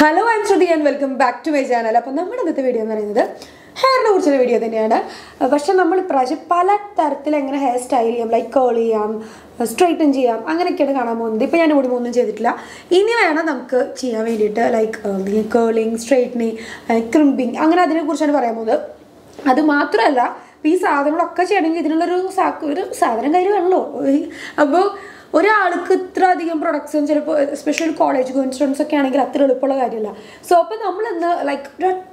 Hello I'm Shruti and welcome back to my channel അപ്പോൾ നമ്മുടെ ഇന്നത്തെ വീഡിയോ എന്ന് പറയുന്നത് ഹെയറിനെ കുറിച്ചുള്ള വീഡിയോ തന്നെയാണ്. പക്ഷെ നമ്മൾ ഇപ്രാവശ്യം പല തരത്തിൽ എങ്ങനെ ഹെയർ സ്റ്റൈൽ ചെയ്യാം ലൈക്ക് കേൾ ചെയ്യാം സ്ട്രൈറ്റൻ ചെയ്യാം അങ്ങനെയൊക്കെയാണ് കാണാൻ പോകുന്നത്. ഇപ്പോൾ ഞാൻ ഇവിടെ ഒന്നും ചെയ്തിട്ടില്ല. ഇനി വേണം നമുക്ക് ചെയ്യാൻ വേണ്ടിയിട്ട് ലൈക്ക് കേളിങ് സ്ട്രൈറ്റനിങ് ക്രിമ്പിങ് അങ്ങനെ അതിനെക്കുറിച്ചാണ് പറയാൻ പോകുന്നത്. അത് മാത്രമല്ല ഈ സാധനങ്ങളൊക്കെ ചെയ്യണമെങ്കിൽ ഇതിനുള്ളൊരു സാ ഒരു സാധനം കയ്യിൽ വേണമല്ലോ. അപ്പോൾ ഒരാൾക്ക് ഇത്ര അധികം പ്രൊഡക്ട്സും ചിലപ്പോൾ സ്പെഷ്യൽ കോളേജ് ഗോൺസ്റ്റൻസ് ഒക്കെ ആണെങ്കിൽ അത്ര എളുപ്പമുള്ള കാര്യമല്ല. സോ അപ്പോൾ നമ്മളെന്ന് ലൈക്ക്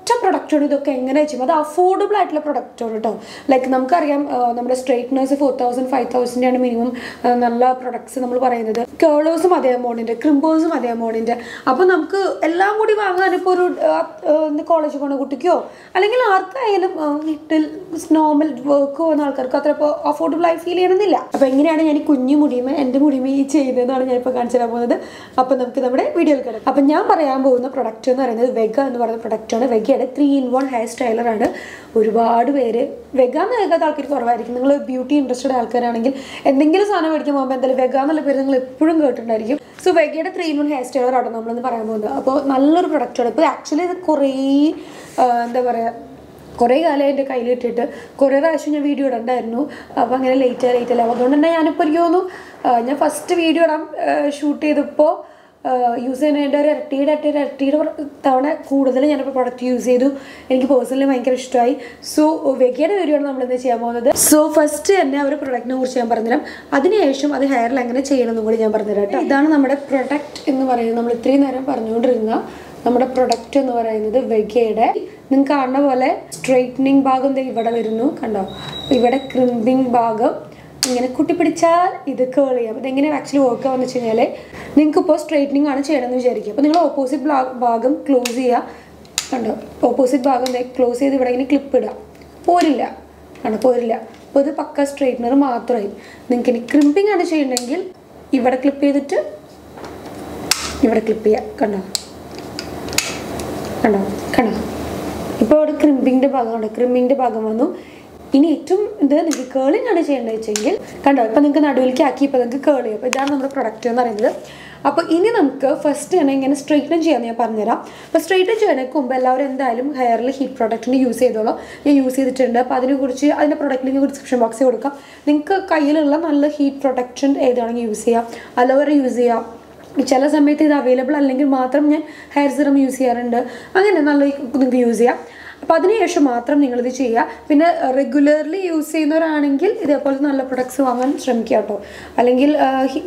ഒരൊറ്റ പ്രൊഡക്റ്റാണ് ഇതൊക്കെ എങ്ങനെ ചെയ്യും? അത് അഫോർഡബിൾ ആയിട്ടുള്ള പ്രൊഡക്റ്റാണ് കേട്ടോ ലൈക്ക് നമുക്കറിയാം നമ്മുടെ സ്ട്രൈറ്റ്നേഴ്സ് ഫോർ തൗസൻഡ് ഫൈവ് തൗസൻഡാണ് മിനിമം നല്ല പ്രൊഡക്ട്സ് നമ്മൾ പറയുന്നത്. കേളേഴ്സും അതേ എമൗണ്ടിന്റെ ക്രിംബേഴ്സും അതേ എമൗണ്ടിന്റെ അപ്പോൾ നമുക്ക് എല്ലാം കൂടി വാങ്ങാൻ ഇപ്പോൾ ഒരു കോളേജ് പോകുന്ന കുട്ടിക്കോ അല്ലെങ്കിൽ ആർക്കായാലും വീട്ടിൽ നോർമൽ വർക്ക് പോകുന്ന ആൾക്കാർക്ക് അത്ര ഇപ്പോൾ അഫോർഡബിൾ ആയി ഫീൽ ചെയ്യണമെന്നില്ല. അപ്പോൾ എങ്ങനെയാണ് ഞാൻ ഈ കുഞ്ഞു മുടിയുമേ എന്റെ മുടിയുമേ ഈ ചെയ്യുന്നതെന്നാണ് ഞാനിപ്പോൾ കാണിച്ചു തരാൻ പോകുന്നത്. അപ്പോൾ നമുക്ക് നമ്മുടെ വീഡിയോയിൽ കിടക്കാം അപ്പോൾ ഞാൻ പറയാൻ പോകുന്ന പ്രൊഡക്റ്റ് എന്ന് പറയുന്നത് വെഗ എന്ന് പറയുന്ന പ്രൊഡക്റ്റാണ് വെഗയുടെ ത്രീ ഇൻ വൺ ഹെയർ സ്റ്റൈലറാണ് ഒരുപാട് പേര് വെഗാന്ന് കേൾക്കാത്ത ആൾക്കാർ കുറവായിരിക്കും. നിങ്ങൾ ബ്യൂട്ടി ഇൻട്രസ്റ്റഡ് ആൾക്കാരാണെങ്കിൽ എന്തെങ്കിലും സാധനം മേടിക്കാൻ പോകുമ്പോൾ എന്തായാലും വെഗ എന്നുള്ള പേര് നിങ്ങൾ എപ്പോഴും കേട്ടിട്ടുണ്ടായിരിക്കും. സോ വെഗയുടെ ത്രീ ഇൻ വൺ ഹെയർ സ്റ്റൈലറാണ് നമ്മളിന്ന് പറയാൻ പോകുന്നത്. അപ്പോൾ നല്ലൊരു പ്രൊഡക്റ്റാണ് ഇപ്പോൾ ആക്ച്വലി ഇത് കുറേ എന്താ പറയുക കുറേ കാലം എന്റെ കയ്യിലിട്ടിട്ട് കുറേ പ്രാവശ്യം ഞാൻ വീഡിയോ ഇടണ്ടായിരുന്നു. അപ്പോൾ അങ്ങനെ ലേറ്റ് ലേറ്റ് അല്ല അതുകൊണ്ട് തന്നെ ഞാനിപ്പോൾ എനിക്ക് തോന്നുന്നു ഞാൻ ഫസ്റ്റ് വീഡിയോ ഇടാൻ ഷൂട്ട് ചെയ്തപ്പോൾ യൂസ് ചെയ്യുന്നതിന്റെ ഒരു ഇരട്ടിയുടെ ഇരട്ടി ഇരട്ടിയുടെ തവണ കൂടുതൽ ഞാനിപ്പോൾ പ്രൊഡക്റ്റ് യൂസ് ചെയ്തു. എനിക്ക് പേഴ്സണലി ഭയങ്കര ഇഷ്ടമായി. സോ വെഗയുടെ വീഡിയോ ആണ് നമ്മളിന്ന് ചെയ്യാൻ പോകുന്നത്. സോ ഫസ്റ്റ് തന്നെ അവർ പ്രൊഡക്റ്റിനെ കുറിച്ച് ഞാൻ പറഞ്ഞുതരാം. അതിനുശേഷം അത് ഹെയറിൽ എങ്ങനെ ചെയ്യണമെന്നും കൂടി ഞാൻ പറഞ്ഞുതരാം കേട്ടോ. ഇതാണ് നമ്മുടെ പ്രൊഡക്റ്റ് എന്ന് പറയുന്നത്. നമ്മൾ ഇത്രയും നേരം പറഞ്ഞുകൊണ്ടിരുന്ന നമ്മുടെ പ്രൊഡക്റ്റ് എന്ന് പറയുന്നത് വെഗയുടെ. നിങ്ങൾക്ക് കാണുന്ന പോലെ സ്ട്രൈറ്റനിങ് ഭാഗം ഇവിടെ വരുന്നു. കണ്ടോ? ഇവിടെ ക്രിമ്പിങ് ഭാഗം. ഇങ്ങനെ കുട്ടി പിടിച്ചാൽ ഇത് കേൾ ചെയ്യാം. ഇതെങ്ങനെയാണ് ആക്ച്വലി വർക്ക് ആവുന്ന വെച്ച് കഴിഞ്ഞാൽ നിങ്ങൾക്ക് ഇപ്പോൾ സ്ട്രൈറ്റനിങ് ആണ് ചെയ്യണമെന്ന് വിചാരിക്കുക. അപ്പോൾ നിങ്ങൾ ഓപ്പോസിറ്റ് ഭാഗം ക്ലോസ് ചെയ്യുക. കണ്ടോ? ഓപ്പോസിറ്റ് ഭാഗം ക്ലോസ് ചെയ്ത് ഇവിടെ ഇങ്ങനെ ക്ലിപ്പ് ഇടുക. പോരില്ല. കണ്ടോ? പോരില്ല. അപ്പോൾ ഇത് പക്ക സ്ട്രെയിറ്റ്നർ മാത്രമായി. നിങ്ങൾക്ക് ഇനി ക്രിമ്പിങ് ആണ് ചെയ്യണമെങ്കിൽ ഇവിടെ ക്ലിപ്പ് ചെയ്തിട്ട് ഇവിടെ ക്ലിപ്പ് ചെയ്യുക കണ്ടോ? കണ്ടോ? കണ്ടോ? ഇപ്പോൾ ഇവിടെ ക്രിമ്പിങ്ങിന്റെ ഭാഗമുണ്ട് ക്രിമ്പിങ്ങിന്റെ ഭാഗം വന്നു. ഇനി ഏറ്റവും ഇത് നിങ്ങൾക്ക് കേളിംഗ് ആണ് ചെയ്യേണ്ടത് വെച്ചെങ്കിൽ കണ്ടോ ഇപ്പോൾ നിങ്ങൾക്ക് നടുവിലേക്ക് ആക്കി ഇപ്പോൾ നിങ്ങൾക്ക് കേൾ ചെയ്യും. അപ്പോൾ ഇതാണ് നമ്മുടെ പ്രൊഡക്റ്റ് എന്ന് പറയുന്നത്. അപ്പോൾ ഇനി നമുക്ക് ഫസ്റ്റ് തന്നെ ഇങ്ങനെ സ്ട്രെയിറ്റൻ ചെയ്യാമെന്ന് ഞാൻ പറഞ്ഞുതരാം. അപ്പോൾ സ്ട്രെയിറ്റൻ ചെയ്യുന്നതിന് മുമ്പ് എല്ലാവരും എന്തായാലും ഹെയറിൽ ഹീറ്റ് പ്രൊഡക്റ്റിന് യൂസ് ചെയ്തോളൂ. ഞാൻ യൂസ് ചെയ്തിട്ടുണ്ട്. അപ്പോൾ അതിനെക്കുറിച്ച് അതിന്റെ പ്രൊഡക്റ്റ് ലിങ്ക് ഡിസ്ക്രിപ്ഷൻ ബോക്സിൽ കൊടുക്കാം. നിങ്ങൾക്ക് കയ്യിലുള്ള നല്ല ഹീറ്റ് പ്രൊട്ടക്ഷൻ ഏതാണെങ്കിൽ യൂസ് ചെയ്യാം. അലോവറ യൂസ് ചെയ്യാം. ചില സമയത്ത് ഇത് അവൈലബിൾ അല്ലെങ്കിൽ മാത്രം ഞാൻ ഹെയർ സിറം യൂസ് ചെയ്യാറുണ്ട്. അങ്ങനെ നല്ല നിങ്ങൾക്ക് യൂസ് ചെയ്യാം. അപ്പോൾ അതിനുശേഷം മാത്രം നിങ്ങളിത് ചെയ്യുക. പിന്നെ റെഗുലർലി യൂസ് ചെയ്യുന്നവരാണെങ്കിൽ ഇതേപോലെ നല്ല പ്രൊഡക്ട്സ് വാങ്ങാൻ ശ്രമിക്കുക കേട്ടോ. അല്ലെങ്കിൽ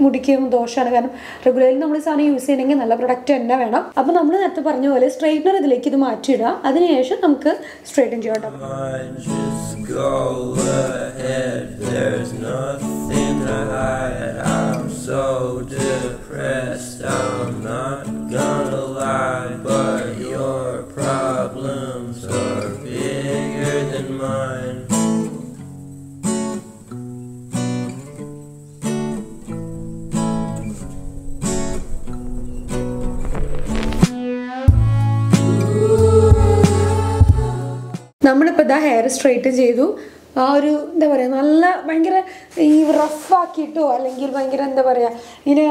മുടിക്കും ദോഷമാണ് കാരണം റെഗുലർലി നമ്മൾ സാധനം യൂസ് ചെയ്യണമെങ്കിൽ നല്ല പ്രൊഡക്റ്റ് തന്നെ വേണം. അപ്പോൾ നമ്മൾ നേരത്തെ പറഞ്ഞ പോലെ സ്ട്രെയിറ്റ്നർ ഇതിലേക്ക് ഇത് മാറ്റിയിടുക. അതിനുശേഷം നമുക്ക് സ്ട്രെയിറ്റൻ ചെയ്യാം കേട്ടോ. നമ്മളിപ്പോൾ ഇതാ ഹെയർ സ്ട്രെയിറ്റ് ചെയ്തു. ആ ഒരു എന്താ പറയുക നല്ല ഭയങ്കര ഈ റഫാക്കിയിട്ടോ അല്ലെങ്കിൽ ഭയങ്കര എന്താ പറയുക ഇങ്ങനെ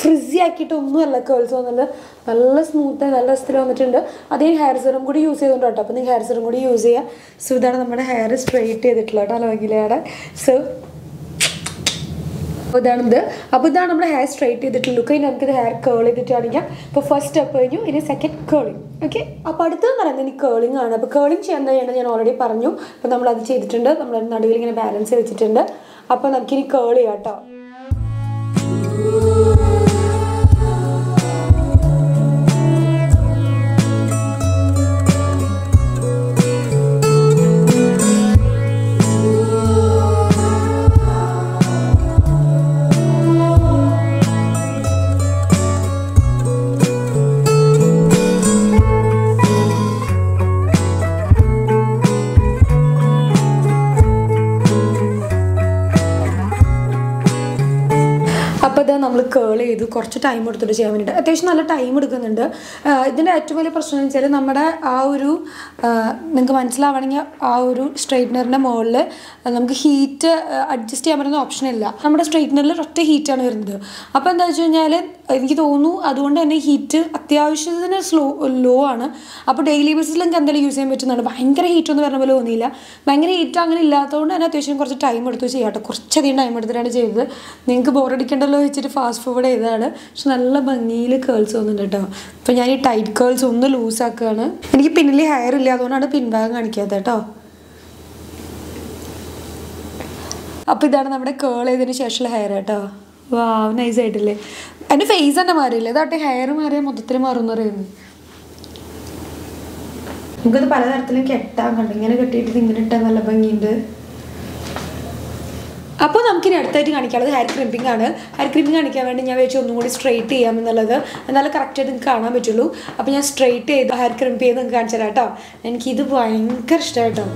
ഫ്രിസി ആക്കിയിട്ടോ ഒന്നുമല്ല കേൾസ് വന്നിട്ട് നല്ല സ്മൂത്തായി നല്ല രസത്തിൽ വന്നിട്ടുണ്ട്. അതേ ഹെയർ സെറും കൂടി യൂസ് ചെയ്തുകൊണ്ട് കേട്ടോ. അപ്പോൾ നിങ്ങൾ ഹെയർ സെറും കൂടി യൂസ് ചെയ്യുക. സോ ഇതാണ് നമ്മുടെ ഹെയർ സ്ട്രെയിറ്റ് ചെയ്തിട്ടുള്ള കേട്ടോ അലോകിലയുടെ സോ അപ്പോൾ ഇതാണിത് അപ്പോൾ ഇതാണ് നമ്മുടെ ഹെയർ സ്ട്രൈറ്റ് ചെയ്തിട്ട് ലുക്ക് ഇനി നമുക്കിത് ഹെയർ കേൾ ചെയ്തിട്ട് കാണിക്കാം. അപ്പോൾ ഫസ്റ്റ് സ്റ്റെപ്പ് കഴിഞ്ഞു ഇനി സെക്കൻഡ് കേളിങ് ഓക്കെ അപ്പോൾ അടുത്തതെന്ന് പറയുന്നത് ഇനി കേളിംഗ് ആണ്. അപ്പോൾ കേളിംഗ് ചെയ്യാൻ തന്നെയാണ് ഞാൻ ഓൾറെഡി പറഞ്ഞു. അപ്പോൾ നമ്മളത് ചെയ്തിട്ടുണ്ട്. നമ്മൾ നടുവിൽ ഇങ്ങനെ ബാലൻസ് വെച്ചിട്ടുണ്ട്. അപ്പോൾ നമുക്കിനി കേൾ ചെയ്യാം കേട്ടോ. അപ്പോൾ ഇത് നമ്മൾ കേൾ ചെയ്ത് കുറച്ച് ടൈം എടുത്തിട്ട് ചെയ്യാൻ വേണ്ടിയിട്ട് അത്യാവശ്യം നല്ല ടൈം എടുക്കുന്നുണ്ട്. ഇതിന്റെ ഏറ്റവും വലിയ പ്രശ്നം എന്ന് വെച്ചാൽ നമ്മുടെ ആ ഒരു നിങ്ങൾക്ക് മനസ്സിലാവണമെങ്കിൽ ആ ഒരു സ്ട്രൈറ്റ്നറിന്റെ മുകളിൽ നമുക്ക് ഹീറ്റ് അഡ്ജസ്റ്റ് ചെയ്യാൻ പറ്റുന്ന ഓപ്ഷൻ ഇല്ല. നമ്മുടെ സ്ട്രൈറ്റ്നറിൽ ഒറ്റ ഹീറ്റാണ് വരുന്നത്. അപ്പോൾ എന്താ വെച്ച് കഴിഞ്ഞാൽ എനിക്ക് തോന്നുന്നു അതുകൊണ്ട് തന്നെ ഹീറ്റ് അത്യാവശ്യത്തിന് സ്ലോ ലോ ആണ്. അപ്പോൾ ഡെയിലി ബേസിൽ നമുക്ക് എന്തായാലും യൂസ് ചെയ്യാൻ പറ്റുന്നതാണ്. ഭയങ്കര ഹീറ്റ് ഒന്നും പറഞ്ഞ പോലെ തോന്നിയില്ല. ഭയങ്കര ഹീറ്റ് അങ്ങനെ ഇല്ലാത്തതുകൊണ്ട് തന്നെ അത്യാവശ്യം കുറച്ച് ടൈം എടുത്ത് ചെയ്യാട്ടോ കുറച്ചധികം ടൈം എടുത്തിട്ടാണ് ചെയ്തത്. നിങ്ങൾക്ക് ബോറടിക്കണ്ടല്ലോ വെച്ചിട്ട് ഫാസ്റ്റ് ഫോർവേഡ് ചെയ്തതാണ്. പക്ഷെ നല്ല ഭംഗിയിൽ കേൾസ് വന്നിട്ടുണ്ട് കേട്ടോ. അപ്പോൾ ഞാൻ ഈ ടൈറ്റ് കേൾസ് ഒന്ന് ലൂസാക്കുകയാണ് എനിക്ക് പിന്നിൽ ഹെയർ ഇല്ല അതുകൊണ്ടാണ് പിൻഭാഗം കാണിക്കാത്തത് കേട്ടോ. അപ്പോൾ ഇതാണ് നമ്മുടെ കേൾ ചെയ്തതിന് ശേഷമുള്ള ഹെയർ കേട്ടോ. വാ നൈസ് ആയിട്ടില്ലേ? എന്റെ ഫേസ് തന്നെ മാറിയില്ലേ? ഇതാട്ടെ ഹെയർ മാറിയ മൊത്തത്തിൽ മാറും പറയുന്നു. പറയുന്നത് നമുക്കത് പലതരത്തിലും കെട്ടാൻ കണ്ടു? ഇങ്ങനെ കെട്ടിയിട്ട് ഇങ്ങനെ ഇട്ടാൽ നല്ല ഭംഗിയുണ്ട്. അപ്പോൾ നമുക്കിനി അടുത്തായിട്ട് കാണിക്കാനുള്ളത് ഹെയർ ക്രിമ്പിംഗ് ആണ്. ഹെയർ ക്രിമ്പിംഗ് കാണിക്കാൻ വേണ്ടി ഞാൻ വെച്ച് ഒന്നും കൂടി സ്ട്രെയിറ്റ് ചെയ്യാം എന്നുള്ളത്. എന്നാലും കറക്റ്റായിട്ട് നിങ്ങൾക്ക് കാണാൻ പറ്റുള്ളൂ. അപ്പോൾ ഞാൻ സ്ട്രെയിറ്റ് ചെയ്ത് ഹെയർ ക്രിമ്പ് ചെയ്ത് നിങ്ങൾക്ക് കാണിച്ചു തരാം കേട്ടോ എനിക്കിത് ഭയങ്കര ഇഷ്ടമായിട്ടോ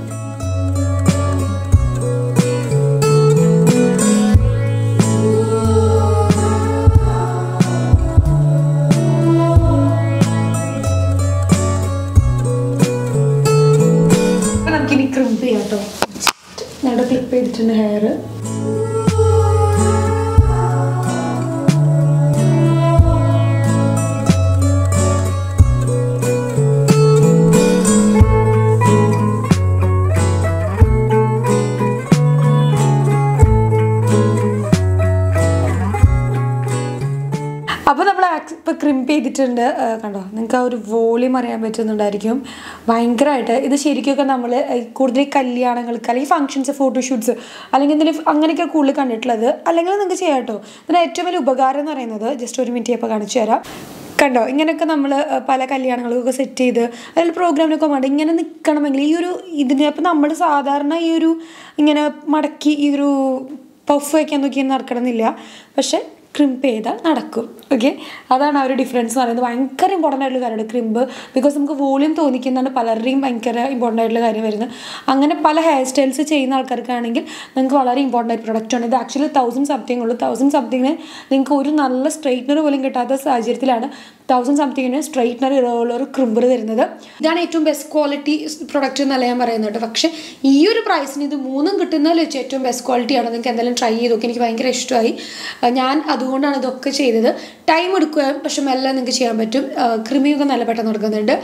ക്രിമ്പ് ചെയ്യാം കേട്ടോ. ഞങ്ങളുടെ ക്ലിപ്പ് ചെയ്തിട്ടുണ്ട് ഹെയർ. ആ, കണ്ടോ? നിങ്ങൾക്ക് ആ ഒരു വോളിയം അറിയാൻ പറ്റുന്നുണ്ടായിരിക്കും. ഭയങ്കരമായിട്ട്. ഇത് ശരിക്കൊക്കെ നമ്മൾ കൂടുതൽ കല്യാണങ്ങൾക്ക് അല്ലെങ്കിൽ ഫംഗ്ഷൻസ് ഫോട്ടോഷൂട്ട്സ് അല്ലെങ്കിൽ എന്തെങ്കിലും അങ്ങനെയൊക്കെ കൂടുതൽ കണ്ടിട്ടുള്ളത് അല്ലെങ്കിൽ നിങ്ങൾക്ക് ചെയ്യാം കേട്ടോ. ഇതിന് ഏറ്റവും വലിയ ഉപകാരം എന്ന് പറയുന്നത് ജസ്റ്റ് ഒരു മിനിറ്റ് ഇപ്പോൾ കാണിച്ചു തരാം. കണ്ടോ? ഇങ്ങനെയൊക്കെ നമ്മൾ പല കല്യാണങ്ങൾക്കൊക്കെ സെറ്റ് ചെയ്ത് അല്ലെങ്കിൽ പ്രോഗ്രാമിനൊക്കെ വേണ്ട ഇങ്ങനെ നിൽക്കണമെങ്കിൽ ഈ ഒരു ഇതിന് അപ്പം നമ്മൾ സാധാരണ ഈ ഒരു ഇങ്ങനെ മടക്കി ഈ ഒരു പഫ് വയ്ക്കാൻ നോക്കി നടക്കണമെന്നില്ല. പക്ഷെ ക്രിമ്പ് ചെയ്താൽ നടക്കും. ഓക്കെ അതാണ് ആ ഒരു ഡിഫറൻസ് എന്ന് പറയുന്നത്. ഭയങ്കര ഇമ്പോർട്ടന്റ് ആയിട്ടുള്ള കാര്യമാണ് ക്രിമ്പ് ബിക്കോസ് നമുക്ക് വോളിയം തോന്നിക്കുന്നതാണ് പലരുടെയും ഭയങ്കര ഇമ്പോർട്ടന്റ് ആയിട്ടുള്ള കാര്യം വരുന്നത്. അങ്ങനെ പല ഹെയർ സ്റ്റൈൽസ് ചെയ്യുന്ന ആൾക്കാർക്കാണെങ്കിൽ നിങ്ങൾക്ക് വളരെ ഇമ്പോർട്ടന്റ് ആയിട്ട് പ്രൊഡക്റ്റ് ആണ്. ഇത് ആക്ച്വലി തൗസൻഡ് സംതിങ് ഉള്ളൂ. തൗസൻഡ് സംതിങ്ങിന് നിങ്ങൾക്ക് ഒരു നല്ല സ്ട്രെയിറ്റ്നർ പോലും കിട്ടാത്ത സാഹചര്യത്തിലാണ് തൗസൻഡ് സംതിങ്ങിന് സ്ട്രൈറ്റ്നർ ഒരു ക്രിമ്പർ തരുന്നത്. ഇതാണ് ഏറ്റവും ബെസ്റ്റ് ക്വാളിറ്റി പ്രൊഡക്റ്റ് എന്നല്ല ഞാൻ പറയുന്നത് കേട്ടോ. പക്ഷേ ഈ ഒരു പ്രൈസിന് ഇത് മൂന്നും കിട്ടുന്നതിൽ വെച്ച് ഏറ്റവും ബെസ്റ്റ് ക്വാളിറ്റിയാണ് നിങ്ങൾക്ക് എന്തായാലും ട്രൈ ചെയ്ത് നോക്കി. എനിക്ക് ഭയങ്കര ഇഷ്ടമായി. ഞാൻ അതുകൊണ്ടാണ് ഇതൊക്കെ ചെയ്തത്. ടൈം എടുക്കുക പക്ഷെ മെല്ലെ നിങ്ങൾക്ക് ചെയ്യാൻ പറ്റും. ക്രിമിയൊക്കെ നല്ല പെട്ടെന്ന് നടക്കുന്നുണ്ട്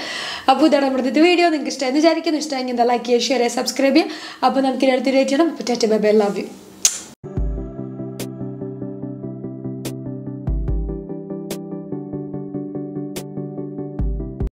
അപ്പോൾ ഇതാണ് നമ്മുടെ ഇത് വീഡിയോ നിങ്ങൾക്ക് ഇഷ്ടമായി വിചാരിക്കുന്നു. ഇഷ്ടമെങ്കിൽ എന്താ ലൈക്ക് ചെയ്യുക ഷെയർ ചെയ്യുക സബ്സ്ക്രൈബ് ചെയ്യുക. അപ്പോൾ നമുക്ക് അടുത്ത വീഡിയോ ചെയ്യണം അപ്പോൾ tata bye bye love you